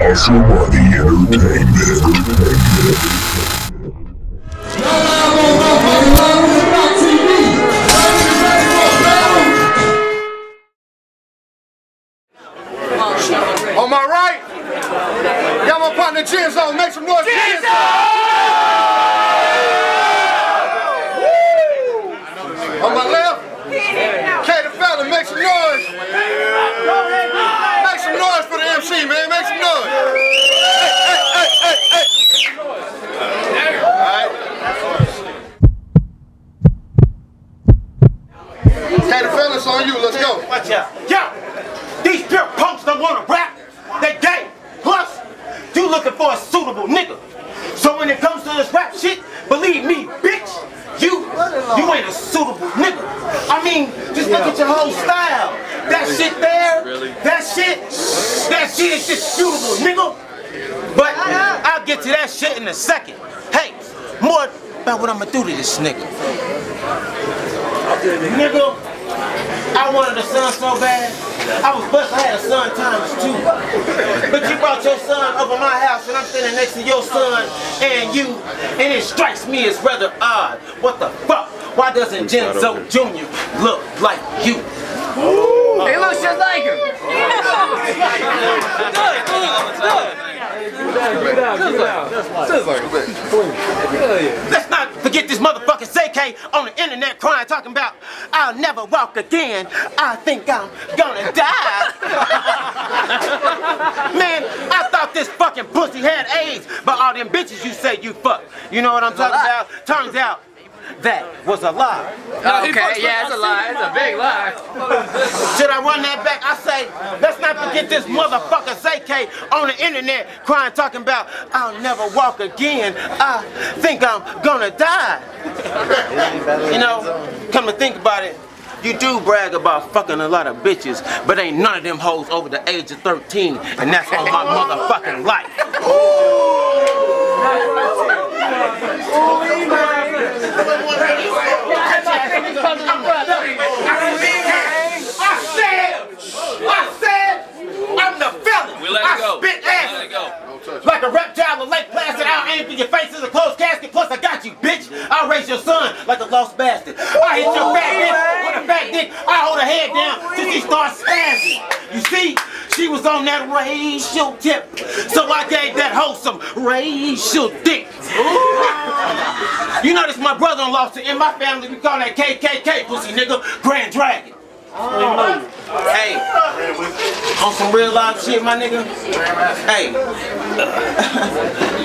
Asomani Entertainment. On Kada Felon, it's on you. Let's go. Watch out. Yo, these pure punks don't want to rap. They gay. Plus, you looking for a suitable nigga. So when it comes to this rap shit, believe me, bitch, you you ain't a suitable nigga. I mean, just look at your whole style. That shit there, that shit, that shit is just suitable, nigga. But I'll get to that shit in a second. Hey, more about what I'm gonna do to this nigga. Nigga, I wanted a son so bad. I was blessed I had a son times two. But you brought your son over my house and I'm standing next to your son and you, and it strikes me as rather odd. What the fuck? Why doesn't Jenzo Jr. look like you? He looks just like him. Let's not forget this motherfucking ZK on the internet crying, talking about I'll never walk again. I think I'm gonna die. Man, I thought this fucking pussy had AIDS, but all them bitches you say you fuck. You know what I'm talking about? Turns out that was a lie. Okay, yeah, it's a lie. It's a big lie. Should I run that back? I say, let's not forget this motherfucker ZK on the internet crying, talking about I'll never walk again. I think I'm gonna die. you know, come to think about it. You do brag about fucking a lot of bitches, but ain't none of them hoes over the age of 13, and that's on my motherfucking life. I said, I said, I'm the felon. We let it I go. spit We let acid. it go. Like a reptile of Lake Placid, I'll aim for your face as a closed casket. Plus, I got you, bitch. I'll raise your son like a lost bastard. I hit your fat bitch with a fat dick. I hold her head down till she starts spazzing. You see, she was on that racial tip, so I gave that wholesome racial dick. You know this my brother-in-law, in my family we call that KKK pussy nigga, Grand Dragon. Oh. Hey, on some real life shit, my nigga. Hey,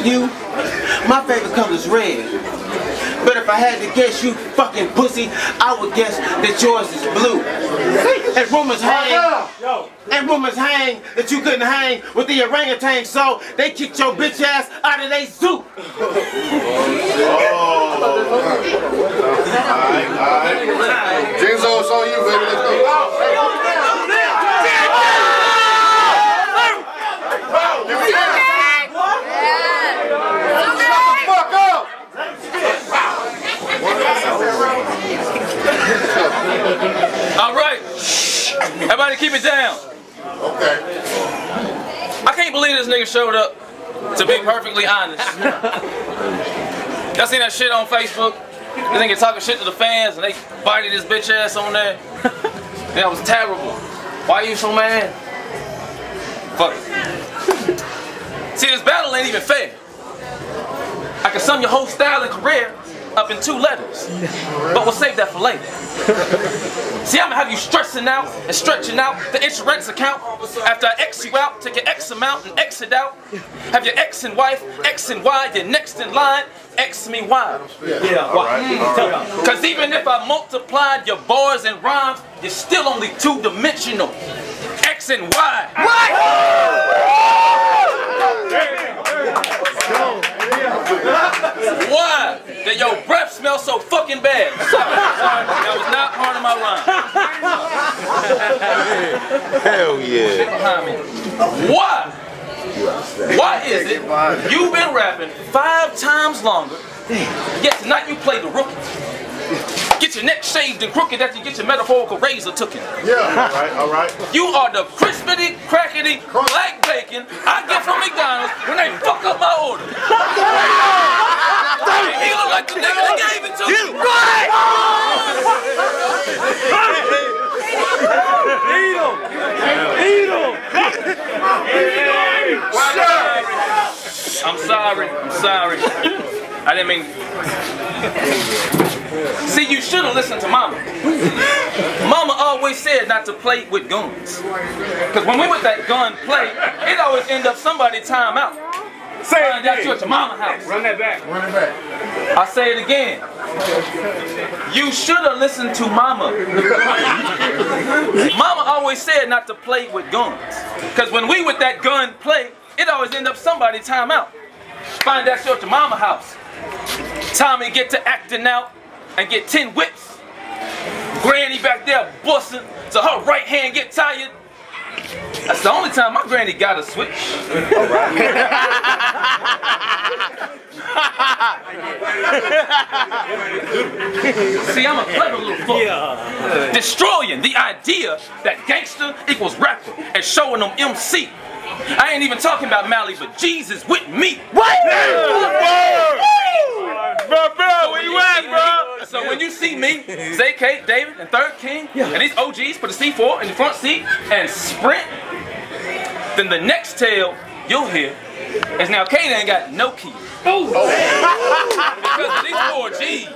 you, my favorite color is red. But if I had to guess, you fucking pussy, I would guess that yours is blue. And rumors hang, and rumors hang that you couldn't hang with the orangutan, so they kicked your bitch ass out of their zoo. Jenzo, it's on you, baby. Let's go. Fuck up. All right. Everybody keep it down. Okay. I can't believe this nigga showed up, to be perfectly honest. Y'all seen that shit on Facebook? This nigga talking shit to the fans and they bited his bitch ass on there. That was terrible. Why you so mad? Fuck it. See, this battle ain't even fair. I can sum your whole style and career up in two letters. But we'll save that for later. See, I'm gonna have you stressing out and stretching out the insurance account after I X you out, take your X amount and exit out. Have your X and wife, X and Y, you're next in line, X me Y. Yeah, why? Because hmm. even if I multiplied your bars and rhymes, you're still only two dimensional. X and Y. Why? That your breath smells so fucking bad. Sorry, sorry. That was not part of my rhyme. Hell yeah. behind me. Why? Why is it you've been rapping five times longer, yet tonight you play the rookie? Get your neck shaved and crooked after you get your metaphorical razor tooken. Yeah. All right. All right. You are the crispity, crackety, black bacon I get from McDonald's when they fuck up my order. He look like the nigga that gave it to me. I'm sorry. I'm sorry. I didn't mean. See, you should have listened to Mama. Mama always said not to play with guns. Because when we with that gun play, it always end up somebody time out. Say Find out you at your mama house. Run that back. Run it back. I say it again. You should have listened to Mama. Mama always said not to play with guns. Because when we with that gun play, it always end up somebody time out. Find that you at your mama house. Tommy get to acting out and get 10 whips. Granny back there busting, so her right hand get tired. That's the only time my granny got a switch. See, I'm a clever little fuck. Destroying the idea that gangster equals rapper and showing them MC. I ain't even talking about Mally, but Jesus with me. Bro, bro, where you at, bro? So when you see me, ZK, David, and Third King, and these OGs put a C4 in the front seat and sprint, then the next tale you'll hear is now Kate ain't got no key. because of these four G's.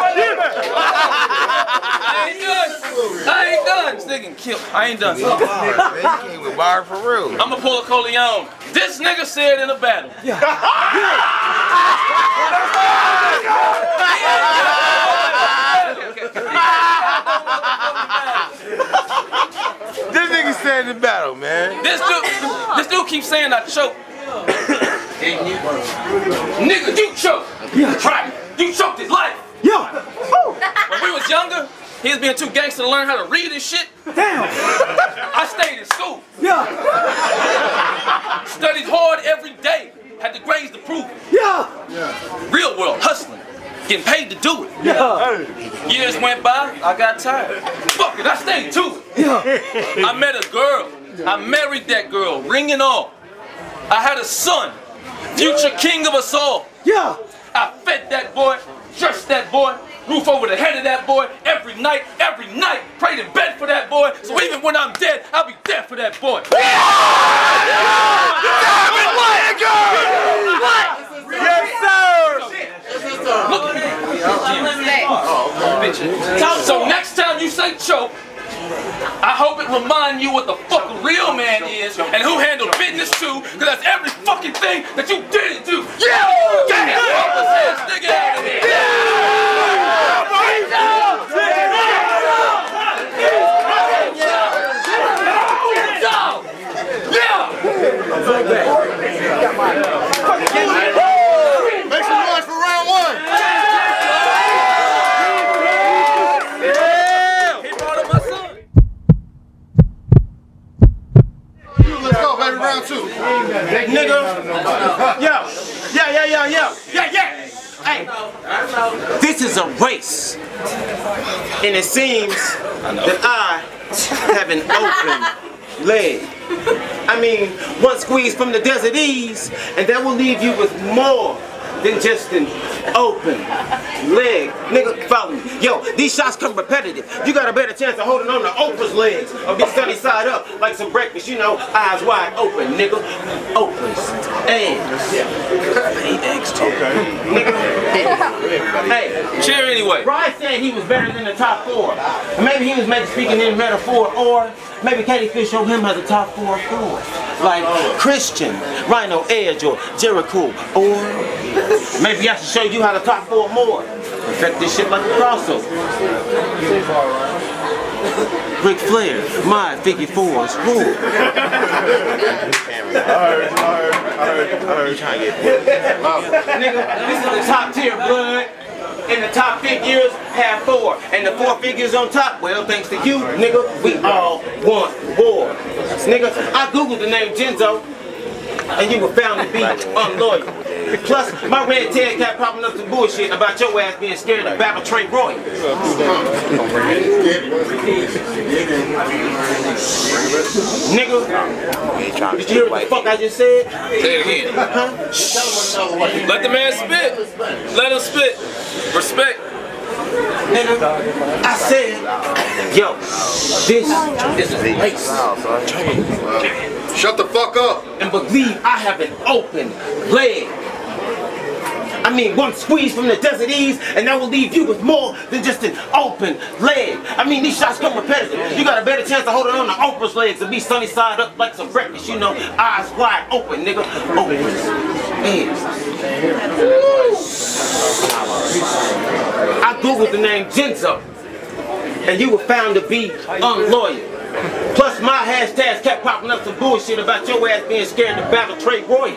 I ain't done. I ain't done. This nigga killed. I ain't done. Man, you came with bar for real. I'ma pull a Coleon. This nigga said in a battle. This nigga said in the battle, man. This dude, this dude keeps saying I choke. Nigga, you choke. Try it. You choked his life. Yeah. When we was younger, he was being too gangster to learn how to read and shit. Damn. I stayed in school. Yeah. Studied hard every day. Had the grades to prove it. Yeah. Real world, hustling. Getting paid to do it. Yeah. Years went by, I got tired. Fuck it, I stayed to it. Yeah. I met a girl. I married that girl, ring and all. I had a son, future king of us all. Yeah. I fed that boy, dressed that boy, roof over the head of that boy every night, every night. Prayed in bed for that boy, so even when I'm dead, I'll be dead for that boy. So next time you say choke, I hope it remind you what the fuck a real man is and who handled business too, because that's every fucking thing that you didn't do. Yeah! Fucking ass nigga out of here! Make some noise for round one. He brought up my son. Let's go, baby. Round two. Nigga. Yo. Yeah, yeah, yeah, yeah. Yeah, yeah. Hey. This is a race. And it seems that I have an open leg. I mean, one squeeze from the desert ease, and that will leave you with more than just an open leg. Nigga, follow me. Yo, these shots come repetitive. You got a better chance of holding on to Oprah's legs or be sunny side up like some breakfast, you know, eyes wide open, nigga. Oprah's ass. Nigga. Hey, Cheer anyway. Bryce said he was better than the top four. Maybe he was maybe speaking in metaphor, or maybe Katie Fish showed him as a top four four. Like Christian, Rhyno Edge, or Jericho, or maybe I should show you how to top four more. Perfect this shit like a crossover. Ric Flair, my figure fours, rule. I heard, I heard, I heard, I heard. Trying to get Nigga, this is the top tier, blood. And the top figures have four. And the four figures on top, well, thanks to you, nigga, we all want war. Nigga, I googled the name Jenzo, and you were found to be unloyal. Plus, my red tag kept popping up some bullshit about your ass being scared of battle Trey Royal. Nigga, did you hear what the fuck I just said? Say it again. Let the man spit. Let him spit. Respect. Nigga, I said, yo, this is a place. Shut the fuck up. And believe I have an open leg. I mean, one squeeze from the Desert Ease, and that will leave you with more than just an open leg. I mean, these shots come repetitive. You got a better chance of holding on to Oprah's legs and be sunny side up like some breakfast, you know, eyes wide open, nigga. Oprah's legs. I googled the name Jenzo, and you were found to be unloyal. Plus, my hashtags kept popping up some bullshit about your ass being scared to battle Trey Royal.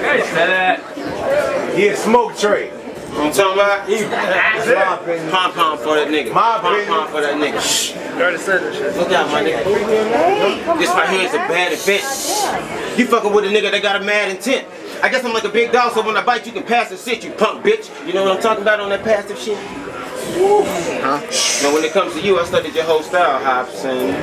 Hey, say that. a smoke trade. You know what I'm talking about? My opinion. Pom pom for that nigga. My Pom opinion. pom for that nigga. Shh. You already said that shit. Look out, my nigga. This right here is a bad event. You fucking with a nigga that got a mad intent. I guess I'm like a big dog, so when I bite, you can pass and sit, you punk bitch. You know what I'm talking about on that passive shit? Huh? Now, when it comes to you, I studied your whole style, Hopsin.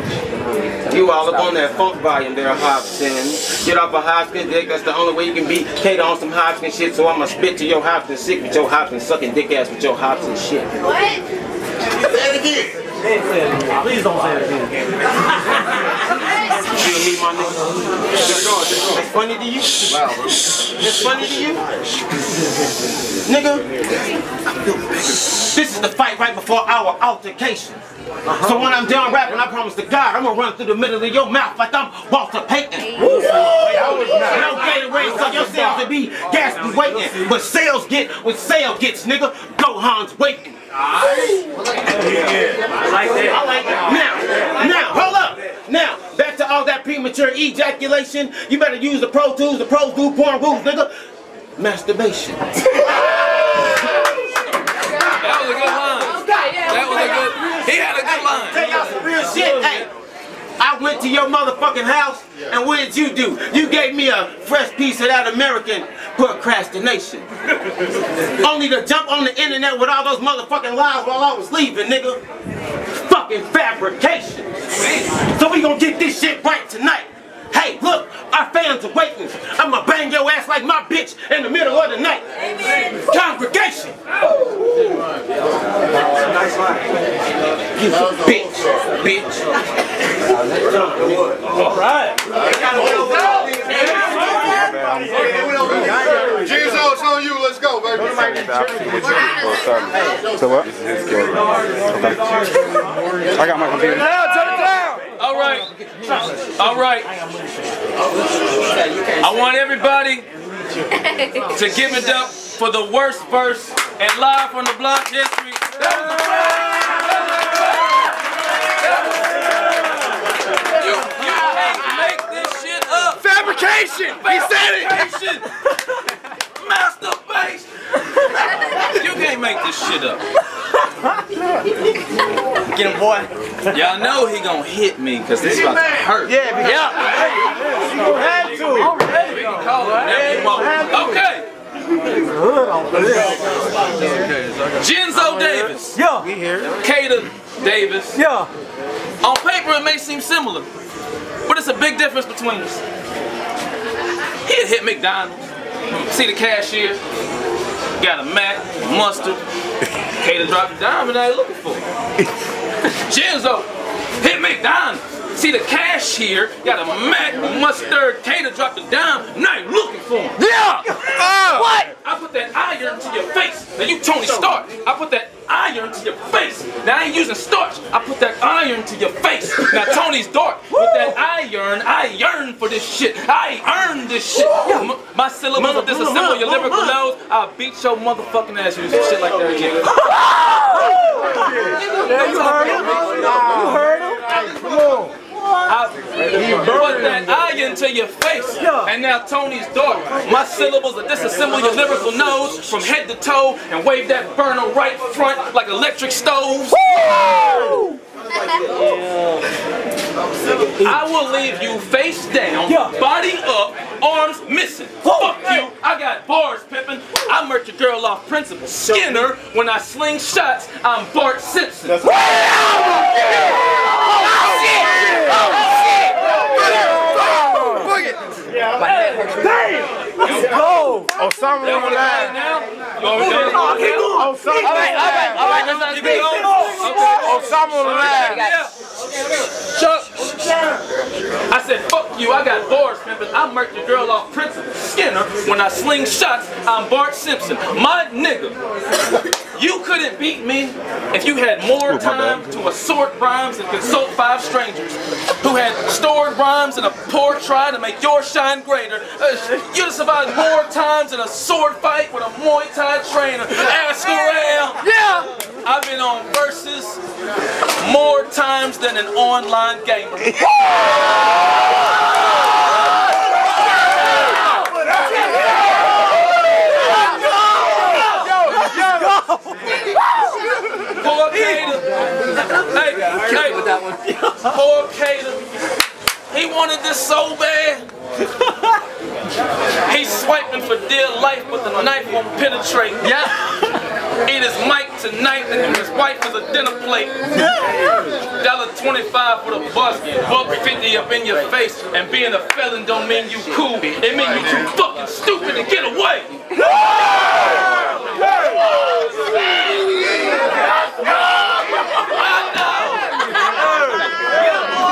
You all up on that funk volume there, Hopsin. Get off a Hopsin dick, that's the only way you can be. Kada on some Hopsin shit, so I'ma spit to your Hopsin sick with your Hopsin sucking dick ass with your Hopsin shit. Say it again. Please don't say it again. You and me, my nigga. That's funny to you? That's funny to you? Nigga, this is the fight right before our altercation. So when I'm done rapping, I promise to God, I'm gonna run through the middle of your mouth like I'm Walter Payton. No Gatorade, so your sales will be gas be waiting. But sales get what sale gets, nigga. Gohan's waiting. I like that. I like it. Now, now, hold up. Now, back to all that premature ejaculation. You better use the Pro Tools, the pros do porn rules, nigga. Masturbation. That was a good line. That was a good. He had a good line. Tell y'all some real shit. Hey, I went to your motherfucking house, and what did you do? You gave me a fresh piece of that American procrastination. Only to jump on the internet with all those motherfucking lies while I was leaving, nigga. Fucking fabrication. So we gonna get this shit right tonight. Hey, look, our fans are waiting. I'ma bang your ass like my bitch in the middle of the night. Congregation. You bitch, bitch. All right. Gizzo, it's on you. Let's go, baby. So what? I got my computer. Now turn it down. All right. All right. I want everybody to give it up for the worst verse and live from the block history. That was the You, you can't make this shit up. Fabrication! He said it! Fabrication. Masturbation. You can't make this shit up. Get him, boy. Y'all know he gonna hit me because this is about to hurt. Yeah, because you had to. We can call it whatever you want. Okay. Jenzo Davis. Yeah. Kato Davis. Yeah. On paper, it may seem similar, but it's a big difference between us. He'll hit McDonald's, see the cashier, got a Mac, mustard. Kato dropped the dime and I ain't looking for it. Jenzo hit McDonald's, see the cashier, got a Mac, mustard. Kato dropped the dime and I ain't looking for him. Yeah! What? I put that iron to your face. Now you Tony Stark. I put that iron to your face. Now I ain't using starch. I put that iron to your face. Now Tony's dark. With that iron, I yearn for this shit. I earn this shit. M- my syllables will disassemble your lyrical nose. I'll beat your motherfucking ass using shit like that again. You heard him. You heard him. Come on. I put that iron to your face. And now Tony's dark. My syllables will disassemble your lyrical nose from head to toe and wave that burner right front like electric stoves. I will leave you face down, yeah. body up, arms missing. Fuck you. I got bars, Pippin. I murked your girl off principle. Skinner, when I sling shots, I'm Bart Simpson. Osama You on want the to play line. now? You want me to play now? Osama All right, all right, all right, let's not Keep it speak. going. Okay. Osama on the line. Yeah. Chuck. I said, fuck you, I got bars, pimpin'. I murked your girl off principle. Skinner, when I sling shots, I'm Bart Simpson. My nigga. You couldn't beat me if you had more time to assort rhymes and consult five strangers who had stored rhymes and a poor try to make yours shine greater. Uh, you'd have survived more times in a sword fight with a Muay Thai trainer. Ask around. Yeah. I've been on verses more times than an online gamer. Poor Kada. Hey, hey, With that one. poor Kada. He wanted this so bad. He's swiping for dear life, but the knife won't penetrate. Yeah. Eat his mic tonight and his wife is a dinner plate. Dollar 25 for the bus, buck 50 up in your face. And being a felon don't mean you cool. It mean you too fucking stupid to get away.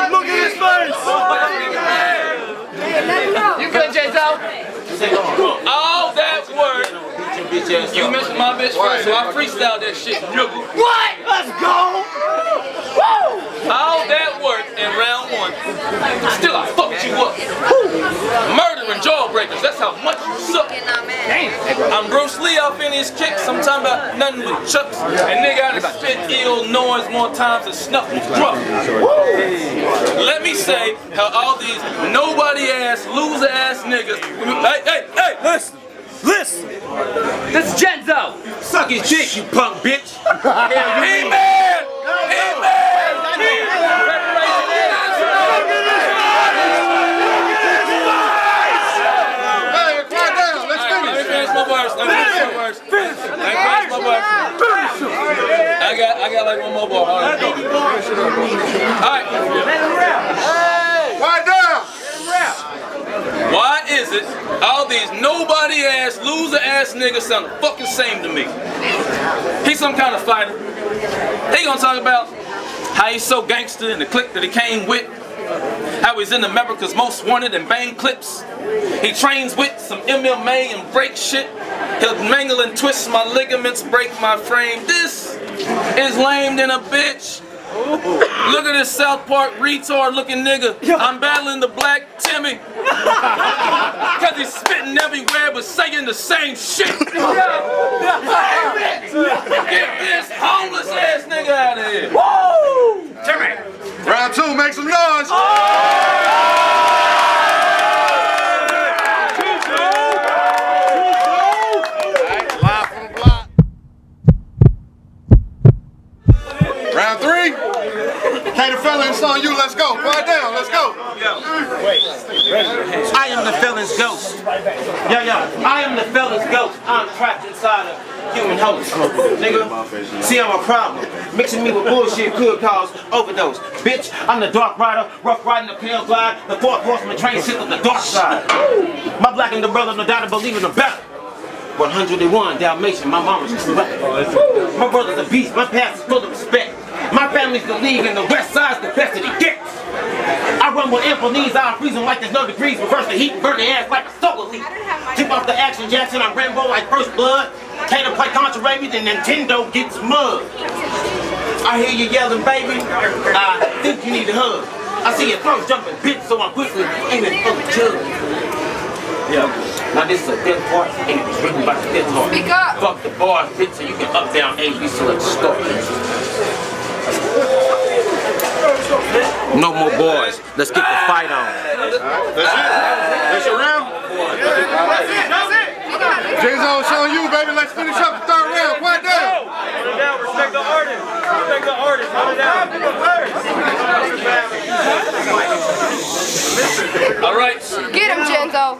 Look at his face. You good, J-Zo? All that work. You mentioned my bitch first, so I freestyled that shit. What? Let's go. All that work in round one. Still I fucked you up. Murdering jawbreakers, that's how much you suck. I'm Bruce Lee off in his kicks. I'm talking about nothing but chucks. And nigga I done spit ill noise more times than Snuffles drunk. Let me say how all these nobody ass, loser ass niggas. Hey, hey, hey, listen. Listen. This is Jenzo. Suck his dick, you punk bitch. He man! He man! Hey, quiet down. Let's Let me finish. finish my verse. Let me finish my verse. Let me finish my verse. I got, I got like one more bar. All right, go. All right. Quiet down. Why is it all these nobody ass, loser ass niggas sound the fucking same to me? He's some kind of fighter. He gonna talk about how he's so gangster and the clique that he came with. How he's in America's most wanted and bang clips. He trains with some MMA and break shit. He'll mangle and twist my ligaments, break my frame. This is lame than a bitch. Look at this South Park retard looking nigga. I'm battling the black Timmy. Cause he's spitting everywhere but saying the same shit. Get this homeless ass nigga out of here. Timmy, Round two, make some noise. Live from the block. Round three. Hey, the fella, it's on you. Let's go. Quiet down. Let's go. I am the felon's ghost. Yo, yo, I am the felon's ghost. I'm trapped inside a human host. Nigga, see, I'm a problem. Mixing me with bullshit could cause overdose. Bitch, I'm the dark rider, rough riding the pale glide. The fourth horseman train shit on the dark side. My black and the brother, no doubt, I believe in the better. 101 Dalmatian, my mama's a slut. My brother's a beast, my past is full of respect. My family's the league and the west side's the best that he gets. I run with ample knees, freeze them like there's no degrees. Reverse the heat, burn their ass like a solar leak. Tip off the action Jackson, I'm Rambo like first blood. Can't play Contra Baby, then Nintendo gets mugged. I hear you yelling, baby. I think you need a hug. I see your throat jumping, bitch, so I'm quickly aiming for the jug. Yeah. Now this is a death part, and it's written by the death part. Speak up. Fuck the bars, bitch, so you can up, down, A, B, select, start. No more boys. Let's get the fight on. That's it. That's your round. J-Zone, it's on you, baby. Let's finish up the third round. Quiet down. Respect the artist. Respect the artist. Hold it down. All right. Get him, Jenzo.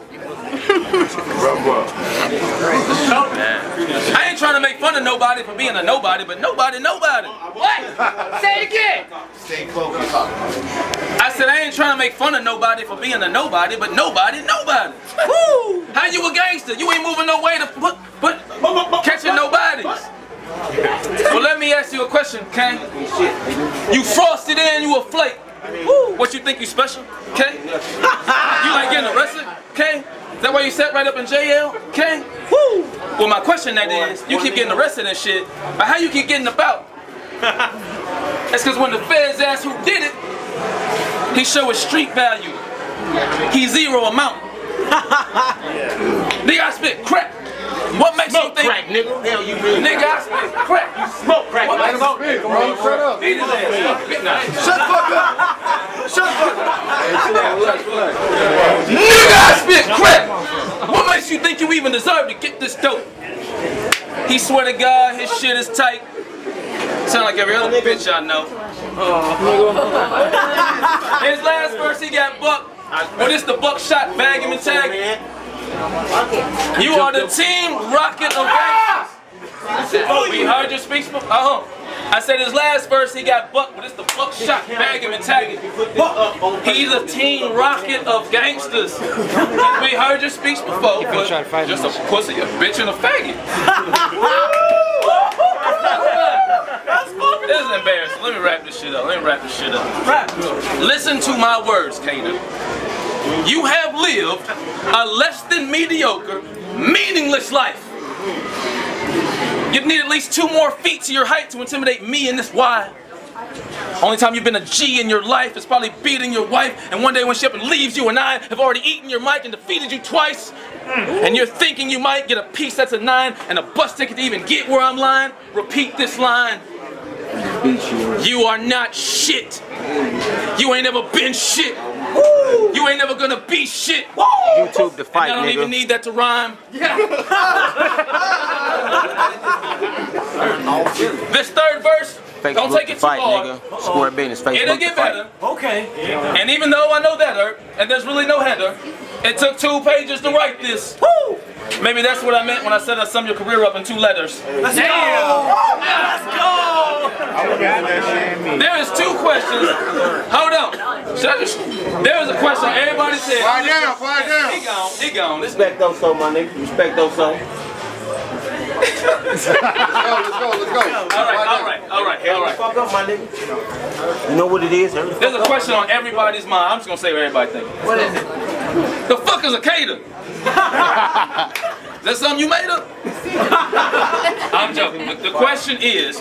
I ain't trying to make fun of nobody for being a nobody, but nobody, nobody. What? Say it again. Stay focused. I said I ain't trying to make fun of nobody for being a nobody, but nobody, nobody. Woo! How you a gangster? You ain't moving no way to put, put catching nobodies. Well, let me ask you a question, Kane. You frosted in, you a flake. Woo! What you think you special, Kane? You like getting arrested, Kane? Is that why you sat right up in jail, Okay? Woo! Well, my question that is, you keep getting arrested and shit, but how you keep getting about? That's because when the feds ask who did it, he show his street value. He zero amount. Nigga, I spit crack. What makes you think? crack, nigga. Hell you mean? Nigga, I spit crack. You Smoke crack. What makes you speak, bro. Shut up. Beat his ass. Shut the fuck up. Shut the fuck up. Nigga, I spit crack. What makes you think you even deserve to get this dope? He swear to God, his shit is tight. Sound like every other bitch I know. His last verse, he got buck. Well, this the buckshot, bag him and tag him. You are the team rocket of gangsters. We heard your speech. before. Uh-huh. I said his last verse, he got bucked, but it's the buckshot, bag him and tag him. He's a team rocket of gangsters. We heard your speech before, but just a pussy, a bitch, and a faggot. This is embarrassing. Let me wrap this shit up. Let me wrap this shit up. Listen to my words, Kanan. You have lived a less than mediocre, meaningless life. You need at least two more feet to your height to intimidate me in this wide. Only time you've been a G in your life is probably beating your wife, and one day when she up and leaves you and I have already eaten your mic and defeated you twice, and you're thinking you might get a piece that's a nine and a bus ticket to even get where I'm lying, repeat this line. You are not shit. You ain't ever been shit. You ain't never gonna be shit. YouTube the And fight, I don't even need that to rhyme. Yeah. this third verse, don't take it too fight, hard. nigga. Square business. Facebook It'll the get fight. better. Okay. And even though I know that, Erp, and there's really no header, it took two pages to write this. Woo! Maybe that's what I meant when I said I sum your career up in two letters. Let's Damn. Go! Let's go! There is two questions. Hold on. Should I just, there is a question everybody said. Quiet down, quiet down. He gone. He gone. Respect those so, my nigga. Respect those so. Let's go, let's go, let's go. all right, all right, all right, all right. Fuck up, my nigga. You know what it is? Hurry the There's fuck a up. question on everybody's mind. I'm just gonna say what everybody thinks. What is it? The fuck is a cater? Is that something you made up? I'm joking. The, the question is,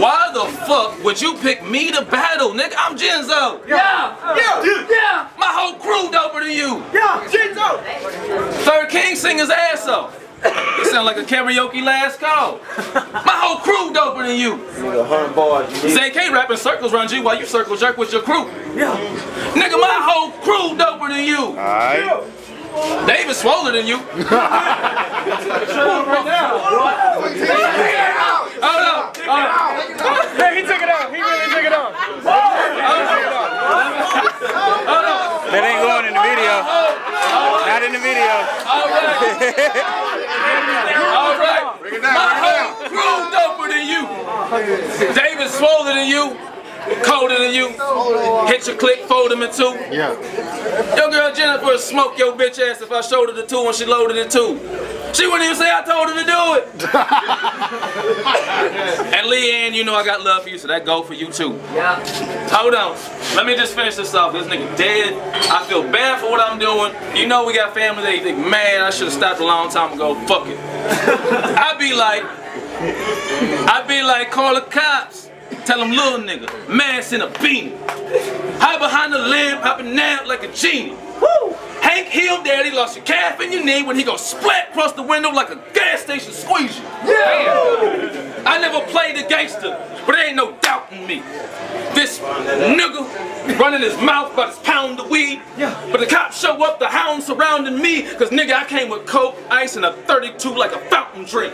why the fuck would you pick me to battle, nigga? I'm Jenzo. Yeah. Yeah. Yeah. My whole crew doper than you. Yeah, Jenzo. Third King sing his ass off. You sound like a karaoke last call. My whole crew doper than you. Nigga, hundred bars. You dig? ZK rapping circles around you while you circle jerk with your crew. Yeah. Nigga, my whole crew doper than you. Alright. They even swoller than you. Hold up. Hey, he took it out. He really took it out. Hold up. That ain't going in the video. Not in the video. All right. All right. Bring it My bring it down. whole crew doper than you. David swoller than you. Colder than you. Hit your click, fold him in two. Yeah. Your girl Jennifer would smoke your bitch ass if I showed her the two when she loaded it too. She wouldn't even say I told her to do it. and Leanne, you know I got love for you, so that go for you too. Yeah. Hold on. Let me just finish this off. This nigga dead. I feel bad for what I'm doing. You know we got family they think, man, I should have stopped a long time ago. Fuck it. I be like, I be like, call the cops. Tell them little nigga, mask in a beanie. Hide behind the lamp, hopping out like a genie. Woo! Hank Hill daddy lost your calf in your knee when he go splat across the window like a gas station squeegee. Yeah! I never played the gangster, but there ain't no doubt in me. This nigga running his mouth about his pound of weed. Yeah. But the cops show up, the hounds surrounding me, cause nigga I came with coke, ice, and a 32 like a fountain drink.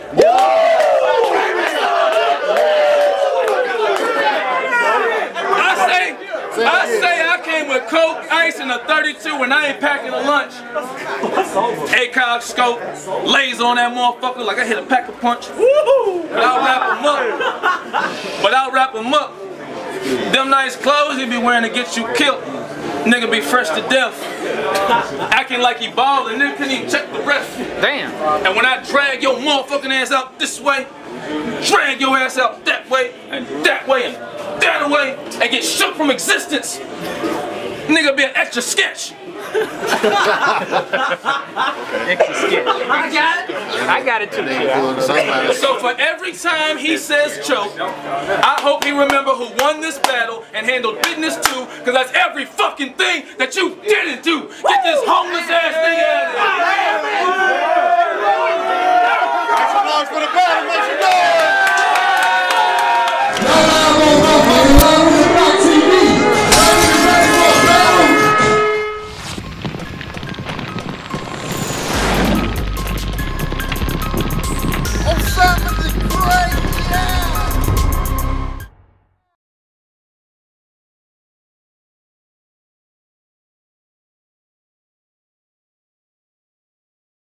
I say, I say with Coke, ice, and a 32, and I ain't packing a lunch. ACOG scope, lays on that motherfucker like I hit a pack of punch. But I'll wrap him up. But I'll wrap him up. Them nice clothes he be wearing to get you killed. Nigga be fresh to death. Acting like he ballin', nigga couldn't even check the ref. Damn. And when I drag your motherfucking ass out this way, drag your ass out that way, and that way, and that way, and get shook from existence, Nigga be an extra sketch. extra sketch. I got it. I got it too. So for every time he says choke, I hope he remember who won this battle and handled business too, because that's every fucking thing that you didn't do. Get this homeless ass nigga out of here. Applause for the battle, Let's go.